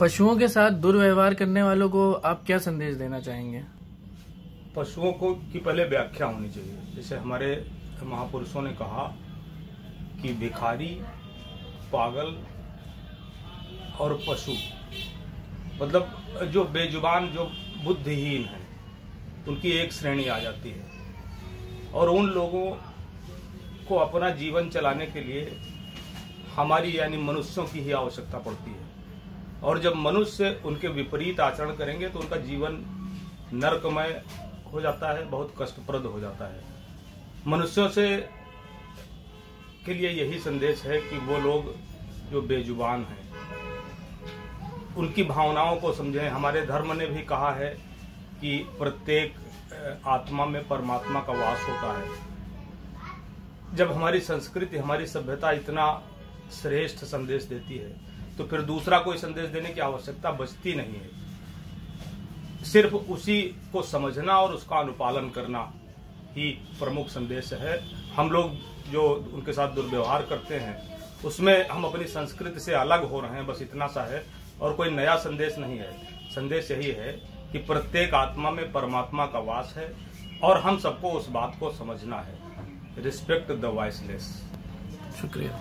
पशुओं के साथ दुर्व्यवहार करने वालों को आप क्या संदेश देना चाहेंगे? पशुओं को की पहले व्याख्या होनी चाहिए। जैसे हमारे महापुरुषों ने कहा कि भिखारी, पागल और पशु मतलब जो बेजुबान, जो बुद्धिहीन है, उनकी एक श्रेणी आ जाती है। और उन लोगों को अपना जीवन चलाने के लिए हमारी, यानी मनुष्यों की ही आवश्यकता पड़ती है। और जब मनुष्य उनके विपरीत आचरण करेंगे तो उनका जीवन नरकमय हो जाता है, बहुत कष्टप्रद हो जाता है। मनुष्यों से के लिए यही संदेश है कि वो लोग जो बेजुबान हैं, उनकी भावनाओं को समझें। हमारे धर्म ने भी कहा है कि प्रत्येक आत्मा में परमात्मा का वास होता है। जब हमारी संस्कृति, हमारी सभ्यता इतना श्रेष्ठ संदेश देती है तो फिर दूसरा कोई संदेश देने की आवश्यकता बचती नहीं है। सिर्फ़ उसी को समझना और उसका अनुपालन करना ही प्रमुख संदेश है। हम लोग जो उनके साथ दुर्व्यवहार करते हैं, उसमें हम अपनी संस्कृति से अलग हो रहे हैं, बस इतना सा है और कोई नया संदेश नहीं है। संदेश यही है कि प्रत्येक आत्मा में परमात्मा का वास है और हम सबको उस बात को समझना है। Respect the voiceless. शुक्रिया।